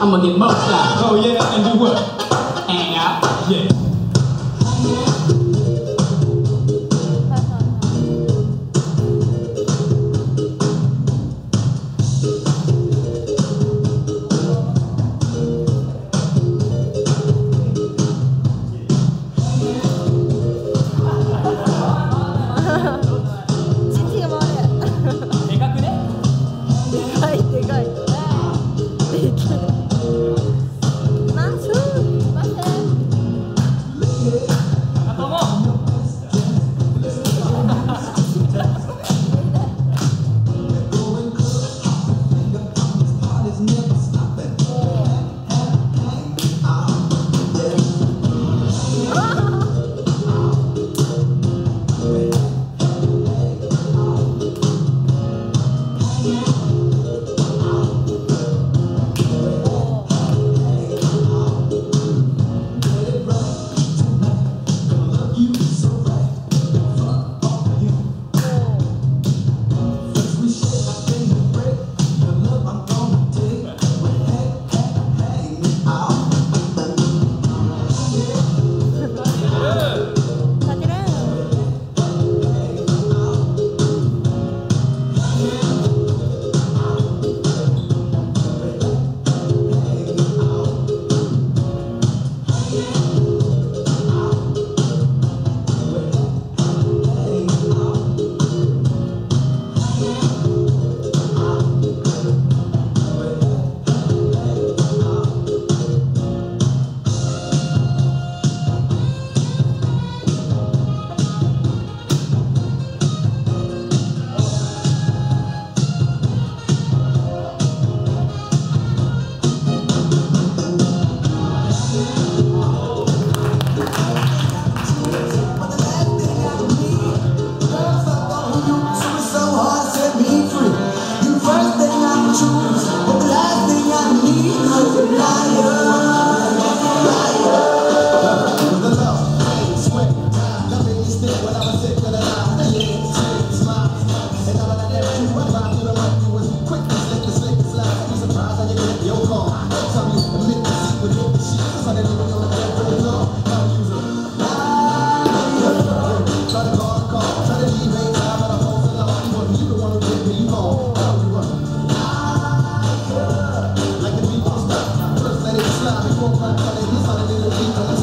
I'm gonna get most out. Oh yeah, and do what? Hang out. Yeah. Hey. você. されるのきっと